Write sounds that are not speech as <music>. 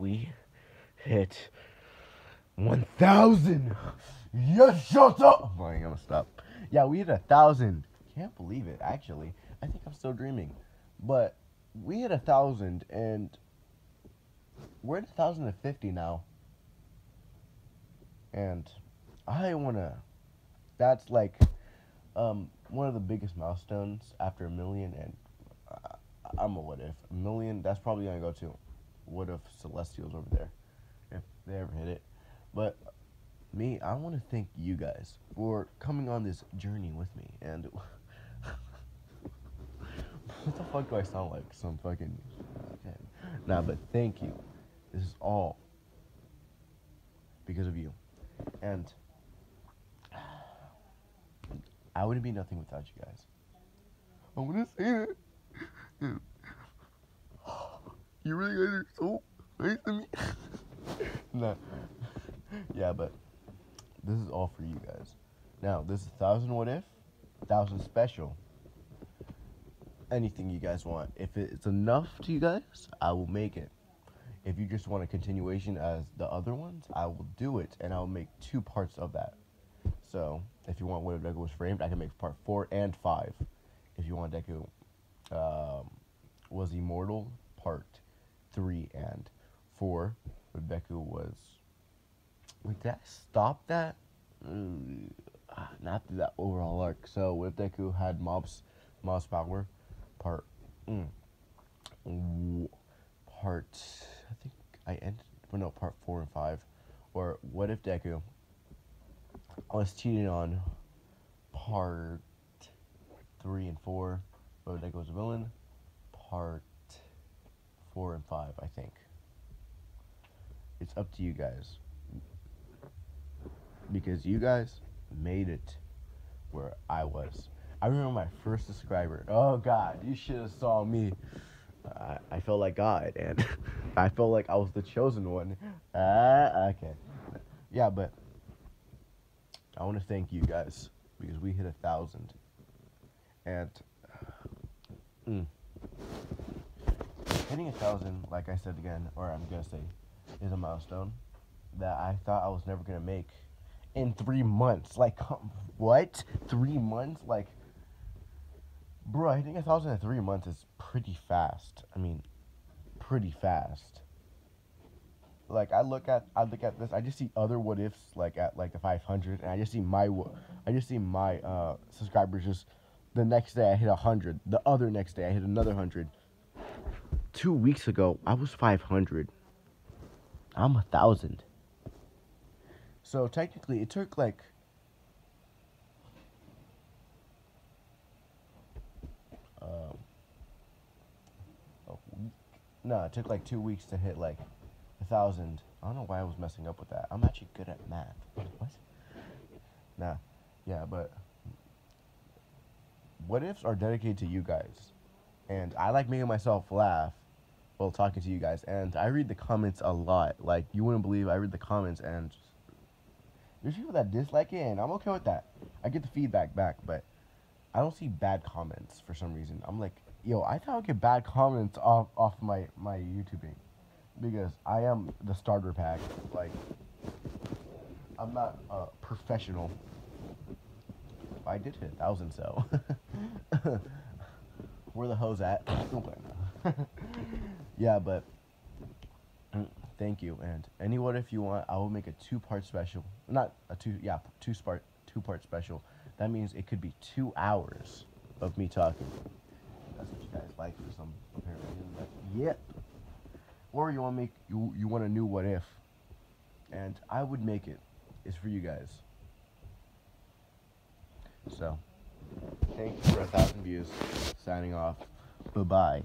we hit 1,000. Yes, shut up. I'm gonna stop. Yeah, we hit a thousand. Can't believe it. Actually, I think I'm still dreaming, but we hit a thousand, and we're at a thousand and fifty now. And I wanna. That's like um, one of the biggest milestones after a million, and uh, I'm a what if a million. That's probably gonna go to what if Celestials over there if they ever hit it. But me, I want to thank you guys for coming on this journey with me. And <laughs> what the fuck do I sound like? Some fucking. Okay. Nah, but thank you. This is all because of you. And <sighs> I wouldn't be nothing without you guys. I want to say that. You really guys are so nice to me. <laughs> nah. Yeah, but this is all for you guys. Now, this is thousand what if, thousand special. Anything you guys want. If it's enough to you guys, I will make it. If you just want a continuation as the other ones, I will do it, and I'll make two parts of that. So, if you want What If Deku was framed, I can make part four and five. If you want Deku um, was immortal, part three and four. Deku was did I stop that? Mm, not through that overall arc. So, with Deku had mobs, mobs power, part, mm, part, I think I ended, well, no, part four and five. Or what if Deku was cheating on part three and four, but Deku was a villain? Part four and five, I think. It's up to you guys because you guys made it where I was. I remember my first subscriber. Oh God, you should have saw me. I, I felt like God, and <laughs> I felt like I was the chosen one. Uh, okay, yeah, but I want to thank you guys because we hit a thousand, and <sighs> mm, hitting a thousand, like I said again, or I'm gonna say, is a milestone that I thought I was never gonna make in three months. Like, what? Three months? Like, bro, I think a thousand in three months is pretty fast. I mean, pretty fast. Like, I look at, I look at this. I just see other what ifs like at like the 500, and I just see my, I just see my uh, subscribers just. The next day I hit hundred. The other next day I hit another hundred. Two weeks ago I was 500. I'm a thousand. So technically, it took like um, a week. No, it took like two weeks to hit like a thousand. I don't know why I was messing up with that. I'm actually good at math. What? Nah, yeah, but what ifs are dedicated to you guys, and I like making myself laugh while talking to you guys. And I read the comments a lot. Like you wouldn't believe I read the comments and there's people that dislike it, and I'm okay with that. I get the feedback back, but I don't see bad comments for some reason. I'm like, yo, I thought I would get bad comments off off my my YouTubing because I am the starter pack. Like, I'm not a professional. I did hit a thousand, so <laughs> where the hose at? <laughs> <laughs> yeah, but mm, Thank you. And any what if you want, I will make a two part special. Not a two, yeah, two part, two part special. That means it could be two hours of me talking. That's what you guys like for some apparent reason. But yep. Or you want to make you you want a new what if, and I would make it. it. Is for you guys. So, thank you for a thousand views. Signing off. Bye bye.